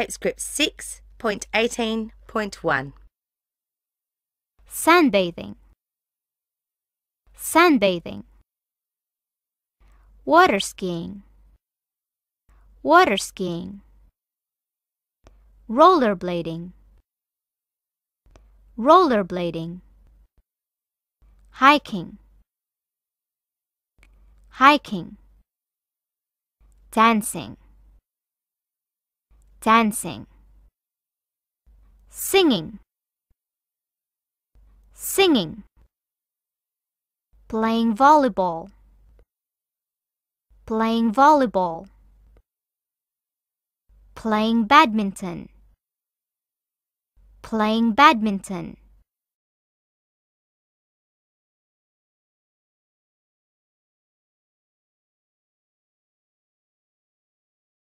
Tape script 6.18.1. Sunbathing. Sunbathing. Water skiing. Water skiing. Rollerblading. Rollerblading. Hiking. Hiking. Dancing. Dancing. Singing. Singing. Playing volleyball. Playing volleyball. Playing badminton. Playing badminton.